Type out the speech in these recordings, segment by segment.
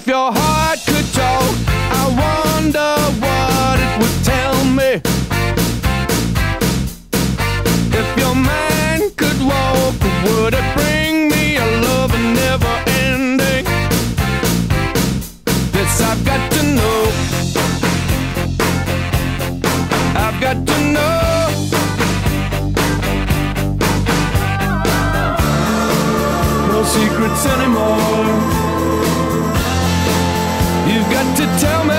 If your heart could talk, I wonder what it would tell me. If your mind could walk, would it bring? got to tell me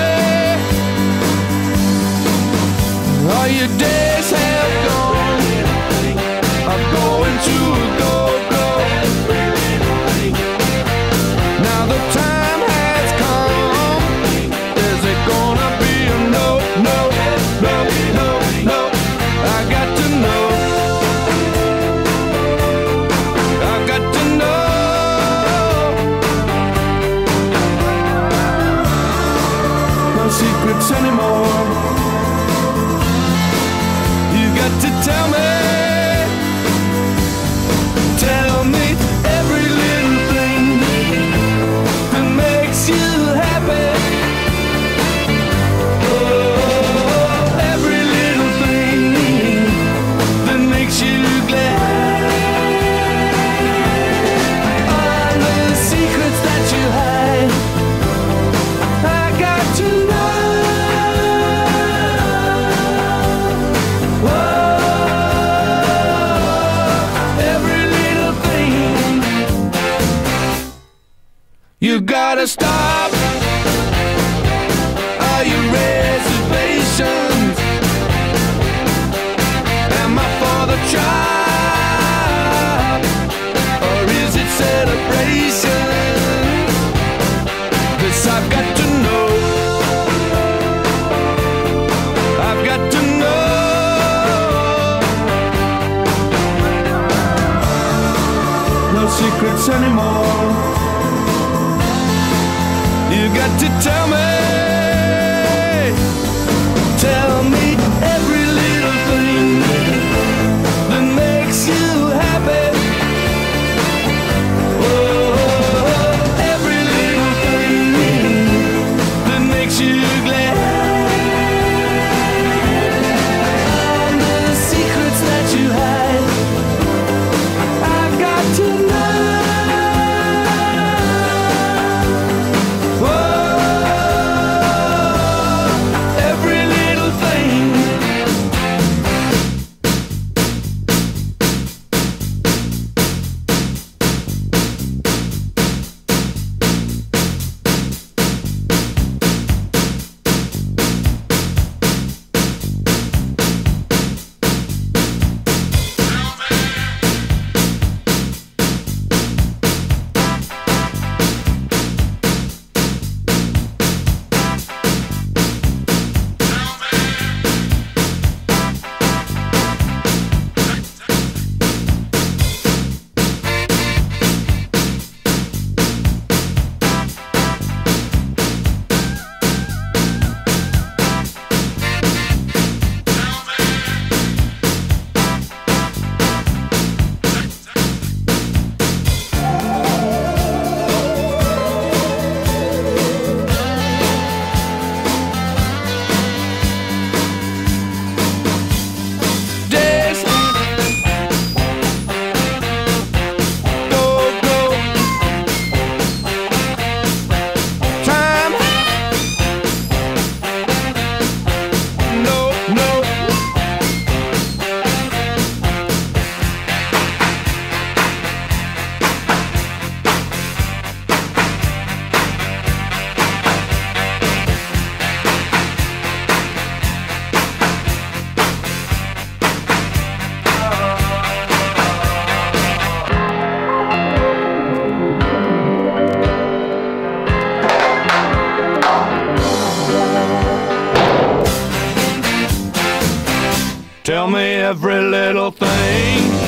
all your days anymore. gotta stop. got to tell me. every little thing.